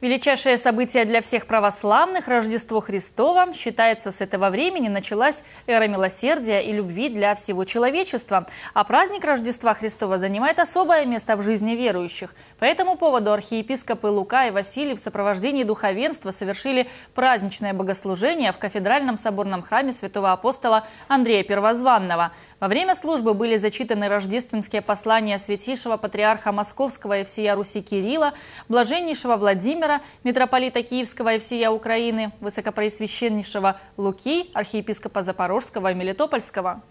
Величайшее событие для всех православных – Рождество Христово. Считается, с этого времени началась эра милосердия и любви для всего человечества. А праздник Рождества Христова занимает особое место в жизни верующих. По этому поводу архиепископы Лука и Василий в сопровождении духовенства совершили праздничное богослужение в кафедральном соборном храме святого апостола Андрея Первозванного. Во время службы были зачитаны рождественские послания святейшего патриарха Московского и всея Руси Кирилла, блаженнейшего Владимира, Владимира, митрополита Киевского и всея Украины, высокопреосвященнейшего Луки, архиепископа Запорожского и Мелитопольского.